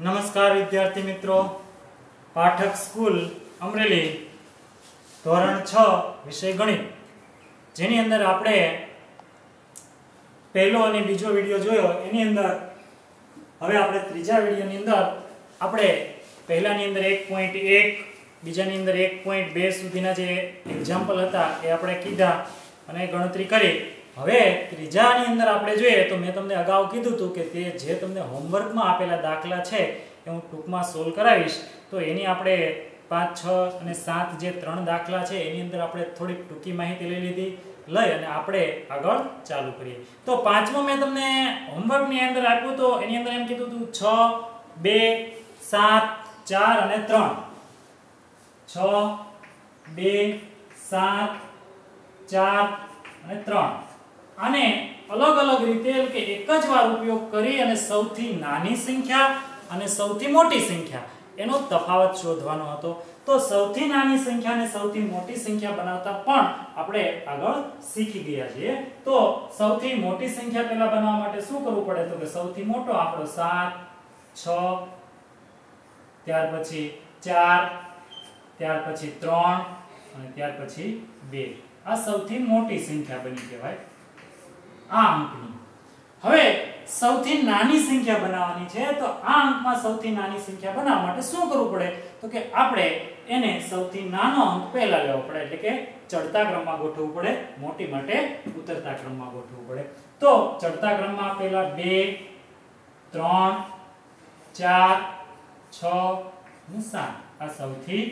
નમસ્કાર વિદ્યાર્થી મિત્રો. પાઠક સ્કૂલ અમરેલી, ધોરણ છ, વિષય ગણિત. જેની અંદર આપણે પહેલો અને બીજો વીડિયો જોયો. એની અંદર હવે આપણે ત્રીજા વિડીયોની અંદર આપણે પહેલાની અંદર એક પોઈન્ટ એક, બીજાની અંદર એક પોઈન્ટ બે સુધીના જે એક્ઝામ્પલ હતા એ આપણે કીધા અને ગણતરી કરી. હવે ત્રીજાની અંદર આપણે જોઈએ તો મેં તમને અગાઉ કીધું હતું કે તે જે તમને હોમવર્કમાં આપેલા દાખલા છે એ હું ટૂંકમાં સોલ્વ કરાવીશ. તો એની આપણે પાંચ, છ અને સાત જે ત્રણ દાખલા છે એની અંદર આપણે થોડીક ટૂંકી માહિતી લઈ લીધી. લઈ અને આપણે આગળ ચાલુ કરીએ. તો પાંચમો મેં તમને હોમવર્કની અંદર આપ્યું તો એની અંદર એમ કીધું હતું, છ, બે, સાત, ચાર અને ત્રણ. છ, બે, સાત, ચાર અને ત્રણ. આને અલગ અલગ રીતે કે એક જ વાર ઉપયોગ કરી અને સૌથી નાની સંખ્યા અને સૌથી મોટી સંખ્યા એનો તફાવત શોધવાનો હતો. તો સૌથી નાની સંખ્યા અને સૌથી મોટી સંખ્યા બનાવતા પણ આપણે આગળ શીખી ગયા છીએ. તો સૌથી મોટી સંખ્યા પહેલા બનાવવા માટે શું કરવું પડે? તો કે સૌથી મોટો આપણો 7 6 ત્યાર પછી 4 ત્યાર પછી 3 અને ત્યાર પછી 2 આ સૌથી મોટી સંખ્યા બની કહેવાય. આ અંકની. હવે સૌથી નાની સંખ્યા બનાવવાની છે, તો આ અંકમાં સૌથી નાની સંખ્યા બનાવવા માટે શું કરવું પડે? તો કે આપણે એને સૌથી નાનો અંક પહેલા લેવો પડે, એટલે કે ચડતા ક્રમમાં ગોઠવવું પડે, મોટી માટે ઉતરતા ક્રમમાં ગોઠવવું પડે. તો ચડતા ક્રમમાં પહેલા 2 3 4 6 અને 7 આ સૌથી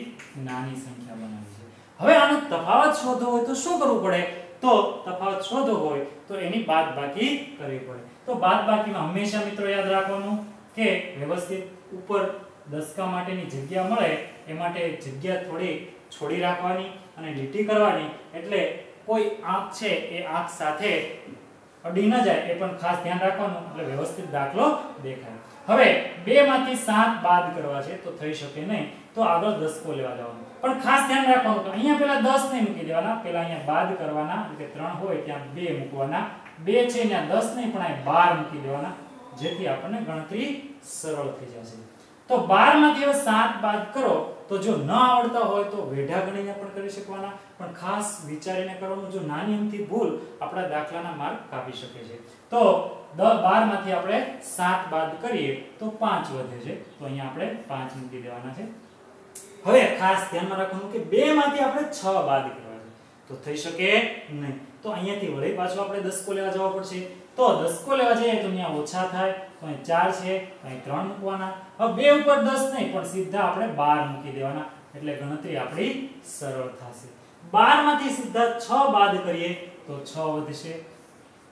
નાની સંખ્યા બનાવી છે. હવે આનો તફાવત શોધવો હોય તો શું કરવું પડે? તો તફાવત શોધવો હોય તો એની બાદ બાકી કરવી પડે. તો બાદ બાકીમાં હંમેશા મિત્રો યાદ રાખવાનું કે વ્યવસ્થિત ઉપર દસકા માટેની જગ્યા મળે એ માટે જગ્યા થોડી છોડી રાખવાની અને લીટી કરવાની. એટલે કોઈ આંખ છે એ આંખ સાથે અડી ન જાય એ પણ ખાસ ધ્યાન રાખવાનું. એટલે વ્યવસ્થિત દાખલો દેખાય. હવે બે માંથી સાત બાદ કરવા છે, તો થઈ શકે નહીં. તો આગળ દસકો લેવા જવાનું. પણ ખાસ ધ્યાન રાખવાનું કે અહીંયા પેલા દસ નહીં મૂકી દેવાના પેલા અહીંયા બાદ કરવાના. એટલે 3 હોય ત્યાં બે મૂકવાના. બે છે, ત્યાં દસ નહીં, પણ અહીંયા બાર મૂકી દેવાના. જેથી આપણને ગણતરી સરળ થઈ જશે. તો 12 માંથી હવે 7 બાદ કરો, તો જો ન આવડતા હોય તો વેઢા ગણીને પણ કરી શકવાના. પણ ખાસ વિચારીને કરવાનું, જો નાની અમથી ભૂલ આપણા દાખલાના માર્ક કાપી શકે છે. તો 12 માંથી આપણે 7 બાદ કરીએ, તો 5 વધે છે. તો અહીંયા આપણે 5 મૂકી દેવાના છે. હવે ખાસ ધ્યાનમાં રાખવાનું કે બે માંથી આપણે 6 બાદ કરવા તો થઈ શકે નહીં. તો અહીંયાથી વળી પાછો આપણે દસકો લેવા જવા પડશે. તો દસકો લેવા જઈએ તો અહીંયા ઓછા થાય. તો અહીં 4 છે અહીં 3 મૂકવાના. હવે બે ઉપર 10 નહીં, પણ સીધા આપણે 12 મૂકી દેવાના. એટલે ગણતરી આપણી સરળ થશે. 12 માંથી સીધા 6 બાદ કરીએ તો 6 વધશે.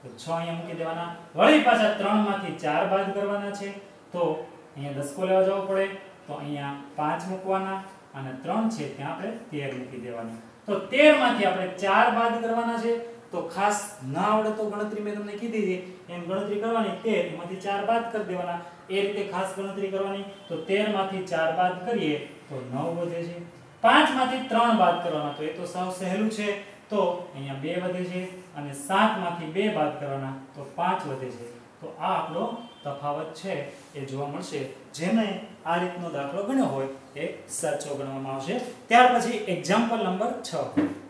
તો 6 અહીંયા મૂકી દેવાના. વળી પાછા 3 માંથી 4 બાદ કરવાના છે. તો અહીંયા દસકો લેવા જવો પડે. તો અહીંયા 5 મૂકવાના અને 3 છે, ત્યાં આપણે 13 મૂકી દેવાના. તો 13 માંથી આપણે 4 બાદ કરવાના છે. તો ખાસ ના આવડે તો ગણતરી મેં તમને કીધી હતી. એમ ગણતરી કરવાની 13 એમાંથી 4 બાદ કરી દેવાના. એ રીતે ખાસ ગણતરી કરવાની. તો 13 માંથી 4 બાદ કરીએ તો 9 વધે છે. 5 માંથી 3 બાદ કરવાના. તો એ તો સાવ સહેલું છે. તો અહીંયા 2 વધે છે અને 7 માંથી 2 બાદ કરવાના. તો 5 વધે છે. તો આ આપણો તફાવત છે એ જોવા મળશે. જેને આ રીતનો દાખલો ગણ્યો હોય એ સાચો ગણવામાં આવશે. ત્યાર પછી એક્ઝામ્પલ નંબર છ.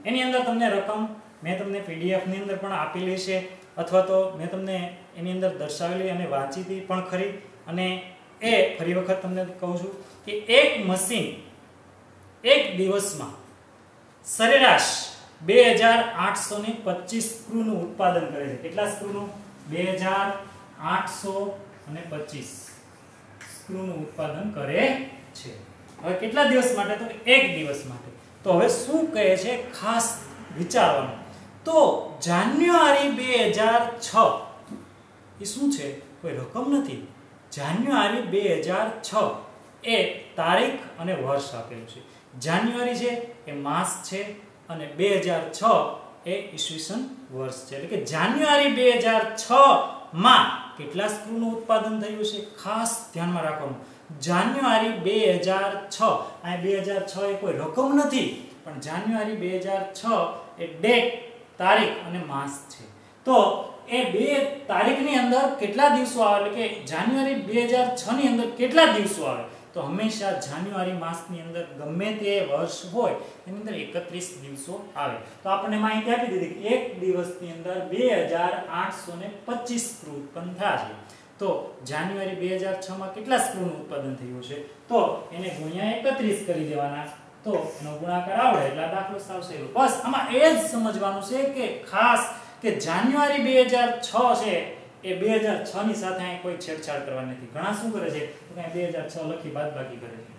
એની અંદર તમને રકમ મેં તમને પીડીએફની અંદર પણ આપેલી છે, અથવા તો મેં તમને એની અંદર દર્શાવેલી અને વાંચીતી પણ ખરી. અને એ ફરી વખત તમને કહું છું કે એક મશીન એક દિવસમાં સરેરાશ બે હજાર આઠસો ને પચીસ સ્ક્રૂનું ઉત્પાદન કરે છે. કેટલા સ્ક્રૂનું? બે હજાર આઠસો અને પચીસ સ્ક્રૂનું ઉત્પાદન કરે છે. હવે કેટલા દિવસ માટે? તો એક દિવસ માટે. તો હવે શું કહે છે? ખાસ વિચારવાનું. તો જાન્યુઆરી બે હજાર છ એ શું છે? કોઈ રકમ નથી. જાન્યુઆરી બે હજાર છ એ તારીખ અને વર્ષ આપેલું છે. જાન્યુઆરી છે એ માસ છે અને બે હજાર છ એ ઈસવીસન વર્ષ છે. એટલે કે જાન્યુઆરી બે હજાર છ માં કેટલા સ્ક્રૂનું ઉત્પાદન થયું છે? ખાસ ધ્યાનમાં રાખવાનું. જાન્યુઆરી બે હજાર છ. આ બે હજાર છ એ કોઈ રકમ નથી, પણ જાન્યુઆરી બે હજાર છ એ ડેટ, તારીખ અને માસ છે. તો એ બે તારીખની અંદર કેટલા દિવસો આવે? એટલે કે જાન્યુઆરી બે હજાર છ ની અંદર કેટલા દિવસો આવે? તો હંમેશા જાન્યુઆરી માસની અંદર ગમે તે વર્ષ હોય, એની અંદર એકત્રીસ દિવસો આવે. તો આપણને માહિતી આપી દીધી કે એક દિવસની અંદર બે હજાર આઠસો ને પચીસ સ્ક્રૂ ઉત્પન્ન છે તો જાન્યુઆરી બે હજાર છમાં કેટલા સ્ક્રૂનું ઉત્પાદન થયું છે તો એને ગુણ્યા એકત્રીસ કરી દેવાના. તો એનો ગુણાકાર આવડે એટલે દાખલો સાવ સહેલો. બસ, આમાં એ જ સમજવાનું છે કે ખાસ કે જાન્યુઆરી બે હજાર છ છે એ બે હજાર છ ની સાથે અહીં કોઈ છેડછાડ કરવાની નથી. ઘણા શું કરે છે? તો કાંઈ બે હજાર છ લખી બાદ બાકી કરે છે.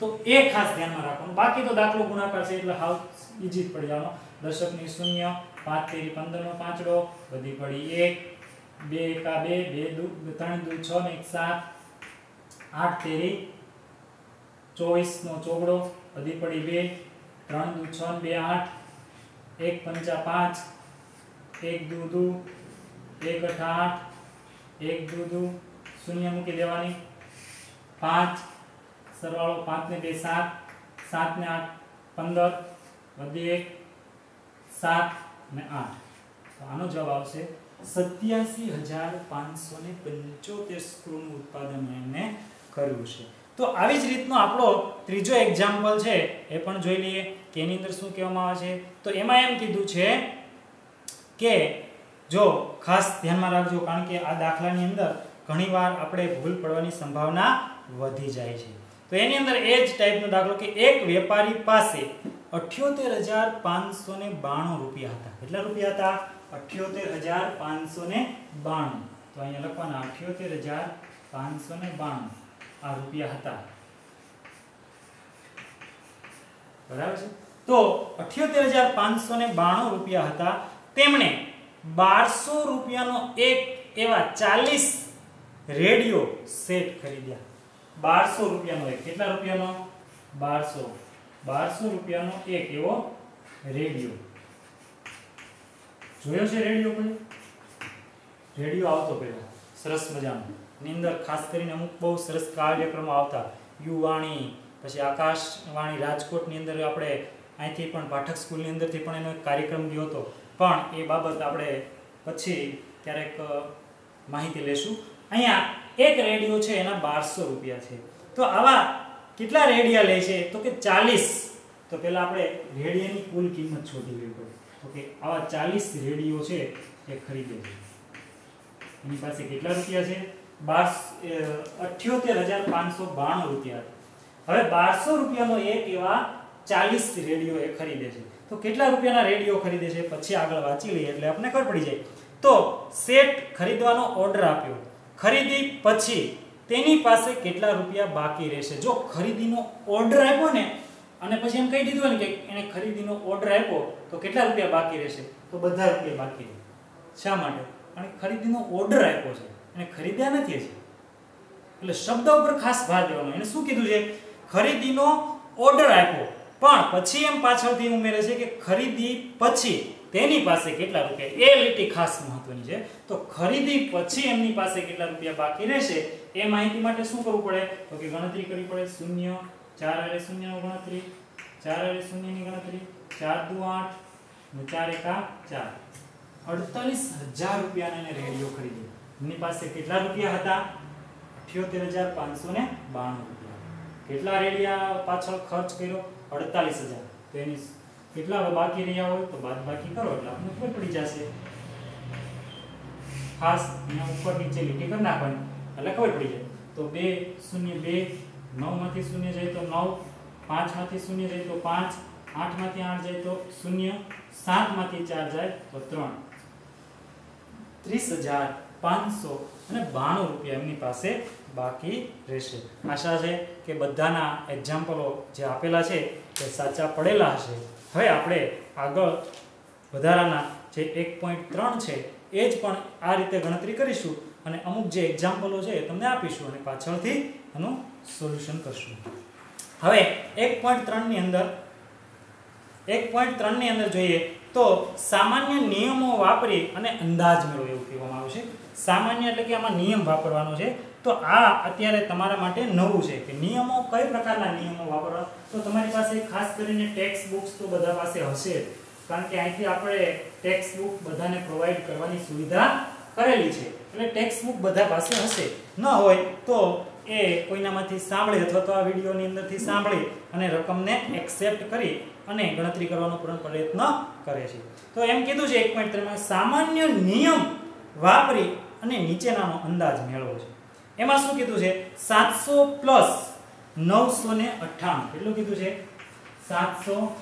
તો એ ખાસ ધ્યાનમાં રાખવાનું. બાકી તો દાખલો ગુણાકાર છે એટલે હાવ ઈજી જ પડી જવાનો. દશકની શૂન્ય, પાંચ તેરી પંદર નો પાંચડો, બધી પડી એક, બે એકા બે બે દુ, ત્રણ દુ, છ ને એક સાત, આઠ તેરી ચોવીસ નો ચોગડો, બધી પડી બે, ત્રણ દુ, છ બે, આઠ, એક પંચા પાંચ, એક દુ દુ એક અઠા આઠ, એક દુ દુ, શૂન્ય મૂકી દેવાની. પાંચ, સરવાળો પાંચ ને બે સાત સાત ને આઠ પંદર, વધી એક, સાત ને આઠ. તો આનો જવાબ આવશે સત્યાસી હજાર પાંચસો ને પંચોતેર સ્ક્રૂનું ઉત્પાદન એમને કર્યું છે. તો આવી જ રીતનો આપણો ત્રીજો એક્ઝામ્પલ છે, એ પણ જોઈ લઈએ કે એની અંદર શું કહેવામાં આવે છે? તો એમાં એમ કીધું છે કે જો ખાસ ધ્યાનમાં રાખજો, કારણ કે આ દાખલાની અંદર ઘણીવાર આપણે ભૂલ પડવાની સંભાવના વધી જાય છે. તો એની અંદર એ જ ટાઈપનો દાખલો કે એક વેપારી પાસે અઠ્યોતેર હજાર પાંચસો ને બાણું રૂપિયા હતા. કેટલા રૂપિયા હતા? અઠ્યોતેર હજાર પાંચસો ને બાણું. તો અહીંયા લખવાના, અઠ્યોતેર હજાર પાંચસો ને બાણું આ રૂપિયા હતા. બરાબર છે? તો અઠ્યોતેર હજાર પાંચસો ને બાણું રૂપિયા હતા. તેમણે બારસો રૂપિયાનો એક એવા ચાલીસ રેડિયો સેટ ખરીદ્યા. બારસો રૂપિયાનો એક. કેટલા રૂપિયાનો? બારસો. બારસો રૂપિયાનો એક એવો રેડિયો. જોયો છે રેડિયો કોઈ? રેડિયો આવતો પહેલા. સરસ મજાનો. ની અંદર ખાસ કરીને અમુક બહુ સરસ કાર્યક્રમો આવતા. યુવાણી, પછી આકાશવાણી રાજકોટની અંદર આપણે અહીંથી પણ પાઠક સ્કૂલની અંદરથી પણ એનો એક કાર્યક્રમ ગયો હતો. પણ એ બાબત આપણે પછી ક્યારેક માહિતી લેશું. અહીંયા એક રેડિયો છે, એના બારસો રૂપિયા છે. તો આવા કેટલા રેડિયા લે છે? તો કે ચાલીસ. તો પેલા આપણે રેડિયાની કુલ કિંમત છોડી લેવી પડે. તો કે આવા ચાલીસ રેડિયો છે, એ ખરીદે છે. એની પાસે કેટલા રૂપિયા છે? બાર અઠ્યોતેર હજાર પાંચસો બાણું રૂપિયા. હવે બારસો રૂપિયાનો એક એવા ચાલીસ રેડિયો એ ખરીદે છે. તો કેટલા રૂપિયાના રેડિયો ખરીદે છે? પછી આગળ વાંચી લઈએ એટલે આપણને ખબર પડી જાય. તો સેટ ખરીદવાનો ઓર્ડર આપ્યો. ખરીદી પછી તેની પાસે કેટલા રૂપિયા બાકી રહેશે? જો ખરીદીનો ઓર્ડર આપ્યો ને, અને પછી એમ કહી દીધું હોય ને કે એને ખરીદીનો ઓર્ડર આપ્યો, તો કેટલા રૂપિયા બાકી રહેશે? તો બધા રૂપિયા બાકી રહે. શા માટે? અને ખરીદીનો ઓર્ડર આપ્યો છે. એને ખરીદ્યા નથી હજી. એટલે શબ્દ ઉપર ખાસ ભાર દેવાનો. એને શું કીધું છે? ખરીદીનો ઓર્ડર આપ્યો. પણ પછી એમ પાછળથી ઉમેરે છે કે ખરીદી પછી તેની પાસે કેટલા રૂપિયા? એ લીટી ખાસ મહત્વની છે. તો ખરીદી પછી એમની પાસે કેટલા રૂપિયા બાકી રહેશે એ માહિતી માટે શું કરવું પડે? તો કે ગણતરી કરવી પડે. શૂન્ય, ચાર અરે શૂન્યનો ગણતરી. ચાર અરે શૂન્યની ગણતરી. ચાર દુ આઠ. ને ચાર એકા ચાર. અડતાલીસ હજાર રૂપિયાના એને રેડિયો ખરીદ્યો એમની પાસે કેટલા રૂપિયા હતા? અઠ્યોતેર હજાર પાંચસો ને બાણું રૂપિયા. કેટલા રેડિયા પાછળ ખર્ચ કર્યો? અડતાલીસ હજાર. તો એની કેટલા હવે બાકી રહ્યા હોય તો બાદ બાકી કરો એટલે આપણને ખબર પડી જશે. ખાસ અહીંયા ઉપર નીચે લીટી કરી નાખવાની, એટલે ખબર પડી જાય. તો બે શૂન્ય બે, નવમાંથી શૂન્ય જાય તો નવ, પાંચમાંથી શૂન્ય જાય તો પાંચ, આઠમાંથી આઠ જાય તો શૂન્ય, સાતમાંથી ચાર જાય તો ત્રણ. ત્રીસ હજાર પાંચસો અને બાણું રૂપિયા એમની પાસે બાકી રહેશે. આશા છે કે બધાના એક્ઝામ્પલો જે આપેલા છે તે સાચા પડેલા હશે. હવે આપણે આગળ વધારાના જે એક પોઈન્ટ ત્રણ છે એ જ પણ આ રીતે ગણતરી કરીશું અને અમુક જે એક્ઝામ્પલો છે એ તમને આપીશું અને પાછળથી એનું સોલ્યુશન કરશું. હવે એક પોઈન્ટ ત્રણની અંદર, એક પોઈન્ટ ત્રણની અંદર જોઈએ તો સામાન્ય નિયમો વાપરી અને અંદાજ મેળવો એવું કહેવામાં આવે છે. સામાન્ય એટલે કે આમાં નિયમ વાપરવાનો છે. તો આ અત્યારે તમારા માટે નવું છે કે નિયમો કઈ પ્રકારના નિયમો વાપરવા? તો તમારી પાસે ખાસ કરીને ટેક્સ્ટ બુક્સ તો બધા પાસે હશે કારણ કે અહીંથી આપણે ટેક્સ્ટ બુક બધાને પ્રોવાઈડ કરવાની સુવિધા કરેલી છે. એટલે ટેક્સ્ટ બુક બધા પાસે હશે. ન હોય તો એ કોઈનામાંથી સાંભળે અથવા તો આ વિડીયોની અંદરથી સાંભળી અને રકમને એક્સેપ્ટ કરી અને ગણતરી કરવાનો પણ પ્રયત્ન કરે છે. તો એમ કીધું છે એક પોઈન્ટ સામાન્ય નિયમ વાપરી અને નીચેનાનો અંદાજ મેળવો છે. એમાં શું કીધું છે? સાતસો પ્લસ નવસો ને અઠ્ઠાણું. કેટલું કીધું છે? સાતસો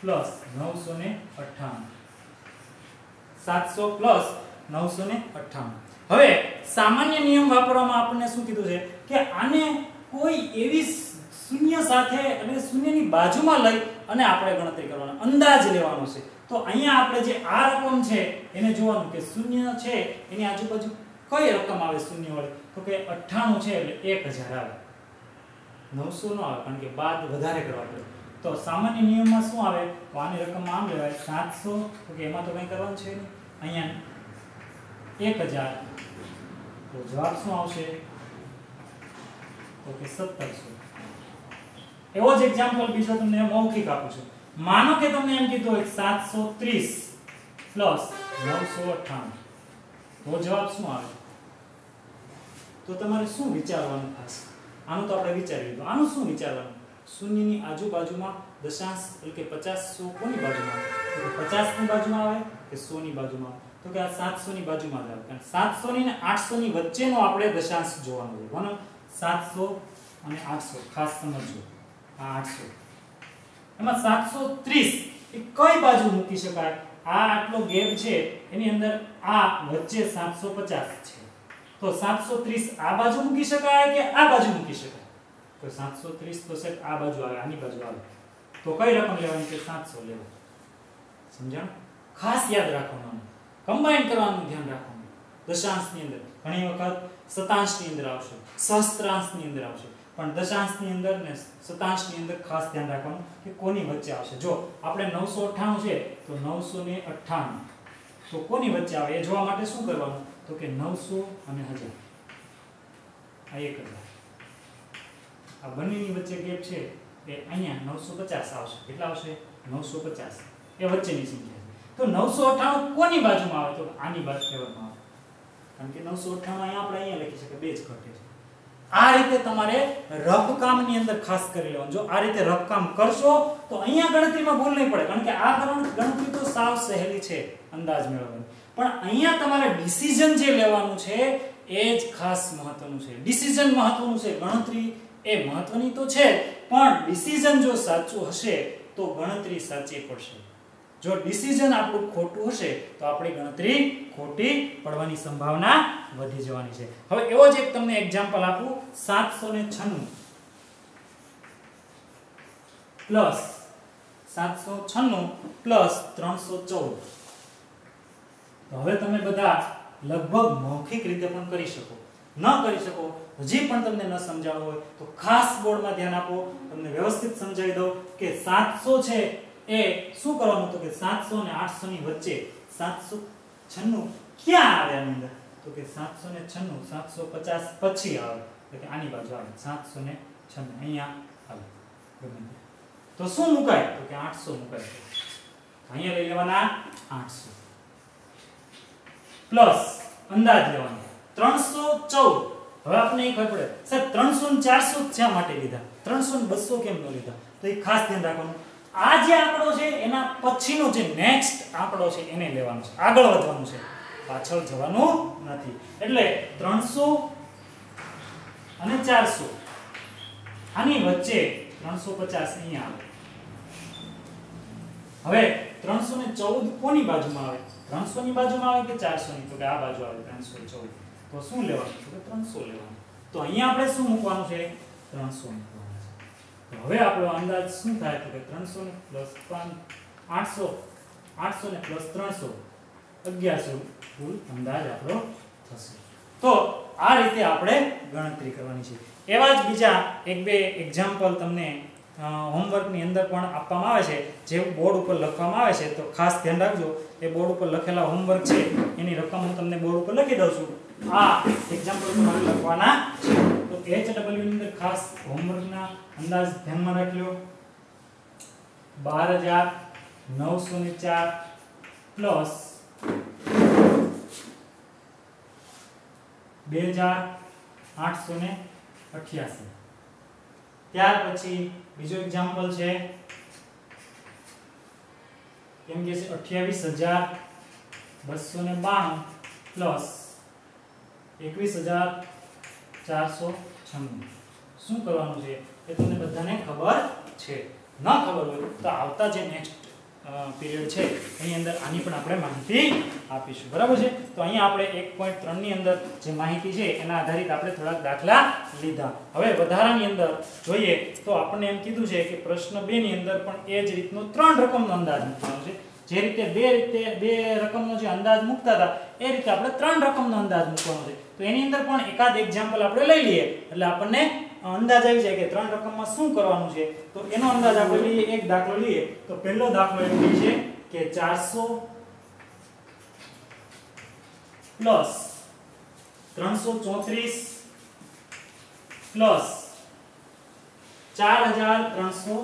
પ્લસ નવસો ને અઠ્ઠાણું. સાતસો પ્લસ નવસો ને અઠ્ઠાણું. હવે સામાન્ય નિયમ વાપરવામાં આપણને શું કીધું છે? કે આને કોઈ એવી શૂન્ય સાથે અને શૂન્યની બાજુમાં લઈ અને આપણે ગણતરી કરવાનો. અંદાજ લેવાનો છે. તો અહીંયા આપણે જે આ રકમ છે, એને જોવાનું કે શૂન્ય છે. એની આજુબાજુ કઈ રકમ આવે શૂન્ય વાળી? તો કે અઠ્ઠાણું છે એટલે એક હજાર આવે. નવસો નો આવે, કારણ કે બાદ વધારે કરવા પડે. તો સામાન્ય નિયમમાં શું આવે? તો આની રકમ આમ લેવાય, સાતસો. તો કે એમાં તો કંઈ કરવાનું છે અહીંયા એક હજાર. તો જવાબ શું આવશે? તો કે સત્તરસો. એવો જ એક્ઝામ્પલ બીજો તમને મૌખિક આપું છું. માનો કે તમને એમ કીધું હોય સાતસો ત્રીસ પ્લસ નવસો અઠ્ઠાણું. તો જવાબ શું આવે? તો તમારે શું વિચારવાનું થશે આનું તો આપણે વિચારી લીધું આનું શું વિચારવાનું? શૂન્યની આજુબાજુમાં દશાંશ એટલે કે પચાસ સો કોની બાજુમાં આવે? પચાસની બાજુમાં આવે કે સોની બાજુમાં તો કે આ સાતસોની બાજુમાં જ આવે. કારણ સાતસોની ને આઠસોની વચ્ચેનો આપણે દશાંશ જોવાનો છે. બરાબર? સાતસો અને આઠસો. ખાસ સમજજો. આ આઠસો. એમાં સાતસો ત્રીસ. એ કઈ બાજુ મૂકી શકાય? આ આટલો ગેપ છે, એની અંદર આ વચ્ચે સાતસો પચાસ છે. તો સાતસો ત્રીસ આ બાજુ મૂકી શકાય કે આ બાજુ મૂકી શકાય? તો સાતસો ત્રીસ તો સેટ આ બાજુ આવે, આની બાજુ આવે. તો કઈ રકમ લેવાની છે? સાતસો લેવા. સમજાણ? ખાસ યાદ રાખવાનું. કમ્બાઈન કરવાનું ધ્યાન રાખવાનું. દશાંશની અંદર, ઘણી વખત, શતાંશની અંદર આવશે, સહસ્ત્રાંશની અંદર આવશે. પણ દશાંશની અંદર ને શતાંશની અંદર ખાસ ધ્યાન રાખવાનું કે કોની વચ્ચે આવશે. જો આપણે નવસો અઠ્ઠાણું છે, તો નવસો ને અઠ્ઠાણું. તો કોની વચ્ચે આવે? એ જોવા માટે શું કરવાનું? તો કે નવસો અને હજાર. આ એક હજાર. આ બંનેની વચ્ચે ગેપ છે, એ અહીંયા નવસો પચાસ આવશે. કેટલા આવશે? નવસો પચાસ. એ વચ્ચેની સંખ્યા છે. તો નવસો અઠ્ઠાણું કોની બાજુમાં આવે? તો આની બાજુ કહેવામાં આવે. કારણ કે નવસો અઠ્ઠાણું અહીંયા આપણે અહીંયા લખી શકીએ, બે જ ઘટે આ રીતે તમારે રફ કામની અંદર ખાસ કરી લેવાનું. જો આ રીતે રબકામ કરશો, તો અહીંયા ગણતરીમાં ભૂલ નહીં પડે. કારણ કે આ ગણ- ગણતરી તો સાવ સહેલી છે, અંદાજ મેળવવાની. પણ અહીંયા તમારે ડિસિઝન જે લેવાનું છે, એ જ ખાસ મહત્વનું છે. ડિસિઝન મહત્વનું છે, ગણતરી એ મહત્વની તો છે, પણ ડિસિઝન જો સાચું હશે, તો ગણતરી સાચી પડશે. જો ડિસિઝન આપણું ખોટું હશે, તો આપણી ગણતરી ખોટી પડવાની સંભાવના વધી જવાની છે. હવે એવો જ એક તમને એક્ઝામ્પલ આપું, સાતસો ને છન્નું. પ્લસ સાતસો છન્નું પ્લસ ત્રણસો ચૌદ. હવે તમે બધા લગભગ મૌખિક રીતે પણ કરી શકો. ન કરી શકો, હજી પણ તમને ન સમજાણું હોય, તો ખાસ બોર્ડમાં ધ્યાન આપો, તમને વ્યવસ્થિત સમજાવી દઉં કે સાતસો છે એ શું કરવાનું તો કે સાતસો ને આઠસો ની વચ્ચે સાતસો છન્નું ક્યાં આવે આની અંદર? તો કે સાતસો ને છન્નું, સાતસો પચાસ પછી આવે. એટલે કે આની બાજુ આવે. સાતસો ને છન્નું અહીંયા આવે. તો શું મુકાય? તો કે આઠસો મુકાય. અહીંયા લઈ લેવાના આઠસો. પ્લસ અંદાજ લેવાનો. ત્રણસો ચૌદ. હવે આપણે ખબર પડે. ત્રણસો ને ચારસો શા માટે લીધા? ત્રણસો ને બસો કેમ ન લીધા? તો એ ખાસ ધ્યાન રાખવાનું. આ જે આંકડો છે, એના પછીનો જે નેક્સ્ટ આંકડો છે, એને લેવાનો છે. આગળ વધવાનું છે. પાછળ જવાનું નથી. એટલે ત્રણસો અને ચારસો. આની વચ્ચે ત્રણસો પચાસ અહીંયા આવે. હવે ત્રણસો ને ચૌદ કોની બાજુમાં આવે? ત્રણસો ની બાજુમાં આવે કે ચારસો ની તો કે આ બાજુ આવે, ત્રણસો ચૌદ. તો શું લેવાનું? ત્રણસો લેવાનું. તો અહીંયા આપણે શું મૂકવાનું છે? ત્રણસો મૂકવાનું. હવે આપણો અંદાજ શું થાય તો કે ત્રણસો ને પ્લસ આઠસો આઠસો ને પ્લસ ત્રણસો, અગિયારસો કુલ અંદાજ આપણો થશે. તો આ રીતે આપણે ગણતરી કરવાની છે. એવા જ બીજા એક બે એક્ઝામ્પલ તમને હોમવર્કની અંદર પણ આપવામાં આવે છે. જે બોર્ડ ઉપર લખવામાં આવે છે, તો ખાસ ધ્યાન રાખજો. એ બોર્ડ ઉપર લખેલા હોમવર્ક છે, એની રકમ હું તમને બોર્ડ ઉપર લખી દઉં છું. આ એક્ઝામ્પલ તમારે લખવાના છે. તો એચ ડબલ્યુ ની ખાસ હોમવર્કના અંદાજ ધ્યાનમાં રાખ્યો બાર હજાર નવસો ને ચાર પ્લસ બે હજાર આઠસો ને અઠ્યાસી. ત્યાર પછી બીજો એક્ઝામ્પલ છે એમ કે છે અઠ્યાવીસ હજાર બસો ને બાણું પ્લસ એકવીસ હજાર ચારસો છન્નું શું કરવાનું છે એ તમને બધાને ખબર છે. ન ખબર હોય તો આવતા જે નેક્સ્ટ પીરિયડ છે, એની અંદર આની પણ આપણે માહિતી આપીશું. બરાબર છે? તો અહીંયા આપણે એક પોઈન્ટ ત્રણની અંદર જે માહિતી છે એના આધારિત આપણે થોડાક દાખલા લીધા. હવે વધારાની અંદર જોઈએ તો આપણને એમ કીધું છે કે પ્રશ્ન બેની અંદર પણ એ જ રીતનો ત્રણ રકમનો અંદાજ મૂકવાનો છે. જે રીતે બે રીતે બે રકમનો જે અંદાજ મૂકતા હતા, એ રીતે આપણે ત્રણ રકમનો અંદાજ મૂકવાનો છે. તો એની અંદર પણ એકાદ એક્ઝામ્પલ આપણે લઈ લઈએ. એટલે આપણને અંદાજ આવી જાય કે ત્રણ રકમમાં શું કરવાનું છે. તો એનો અંદાજ આપણે લઈએ, એક દાખલો લઈએ. તો પહેલો દાખલો એમ છે કે ચારસો પ્લસ ત્રણસો ચોત્રીસ પ્લસ ચાર હજાર ત્રણસો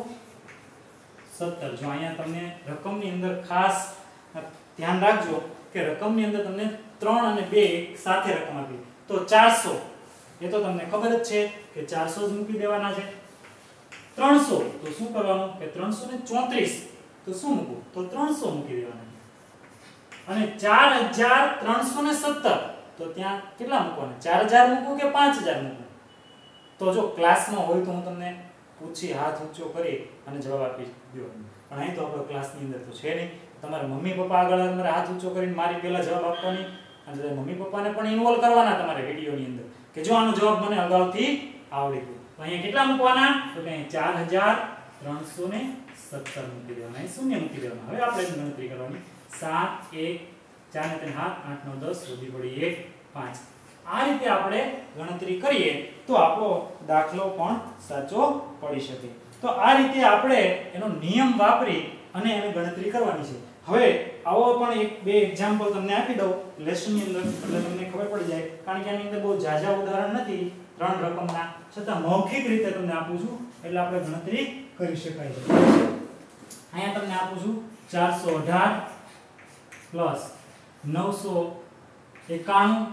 સત્તર. જો અહીંયા તમને રકમની અંદર ખાસ ધ્યાન રાખજો. કે રકમની અંદર તમને ત્રણ અને બે એક સાથે રકમ આપી. તો ચારસો. એ તો તમને ખબર જ છે કે ચારસો જ મૂકી દેવાના છે. ત્રણસો. તો શું કરવાનું? કે ત્રણસો ને ચોત્રીસ. તો શું મૂકવું? તો ત્રણસો મૂકી દેવાના. અને ચાર હજાર ત્રણસો ને સત્તર. તો ત્યાં કેટલા મૂકવાના? ચાર હજાર મૂકવું કે પાંચ હજાર મૂકવું? તો જો ક્લાસમાં હોય તો હું તમને પૂછી હાથ ઊંચો કરી અને જવાબ આપી દો પણ અહીં તો આપણો ક્લાસની અંદર તો છે નહીં. તમારા મમ્મી પપ્પા આગળ તમારે હાથ ઊંચો કરીને મારી પહેલા જવાબ આપવાની અને મમ્મી પપ્પાને પણ ઇન્વોલ્વ કરવાના તમારે વિડીયોની અંદર કે જો આનો જવાબ મને અગાઉથી આવડી ગયો. તો અહીંયા કેટલા મૂકવાના? તો કે ચાર હજાર ત્રણસો ને સત્તર મૂકી દેવાના. અહીં શૂન્ય મૂકી દેવાના. હવે આપણે ગણતરી કરવાની. સાત, એક, ચાર ને ત્રણ હાથ આઠ, નવ, દસ સુધી પડી એક, પાંચ. આ રીતે આપણે ગણતરી કરીએ તો આપણો દાખલો પણ સાચો પડી શકે. તો આ રીતે આપણે એનો નિયમ વાપરી અને એની ગણતરી કરવાની છે. હવે આવો પણ એક, બે એક્ઝામ્પલ તમને આપી દઉં. લેસનની અંદર એટલે તમને ખબર પડી જાય, કારણ કે આની અંદર બહુ ઝાઝા ઉદાહરણ નથી. ત્રણ રકમના, છતાં મૌખિક રીતે તમને આપું છું. એટલે આપણે ગણતરી કરી શકાય છે. અહીંયા તમને આપું છું, ચારસો અઢાર પ્લસ નવસો એકાણું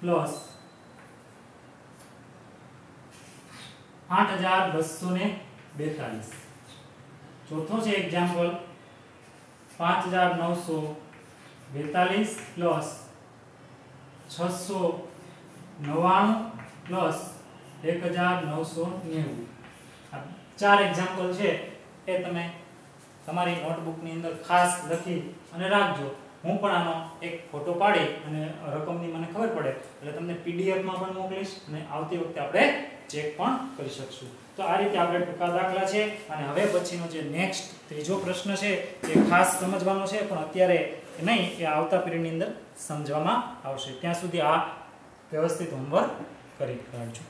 પ્લસ આઠ હજાર બસો ને બેતાલીસ. ચોથો છે એક્ઝામ્પલ, પાંચ હજાર નવસો બેતાલીસ પ્લસ છસો નવ્વાણું પ્લસ એક હજાર નવસો નેવું. આ ચાર એક્ઝામ્પલ છે એ તમે તમારી નોટબુકની અંદર ખાસ લખી અને રાખજો. હું પણ આનો એક ફોટો પાડી અને રકમની મને ખબર પડે, એટલે તમને પીડીએફમાં પણ મોકલીશ અને આવતી વખતે આપણે ચેક પણ કરી શકશું. તો આ રીતે આપણે ટૂંકા દાખલા છે અને હવે પછીનો જે નેક્સ્ટ ત્રીજો પ્રશ્ન છે એ ખાસ સમજવાનો છે, પણ અત્યારે નહીં, એ આવતા પીરિયડની અંદર સમજવામાં આવશે. ત્યાં સુધી આ વ્યવસ્થિત હોમવર્ક કરી રાખજો.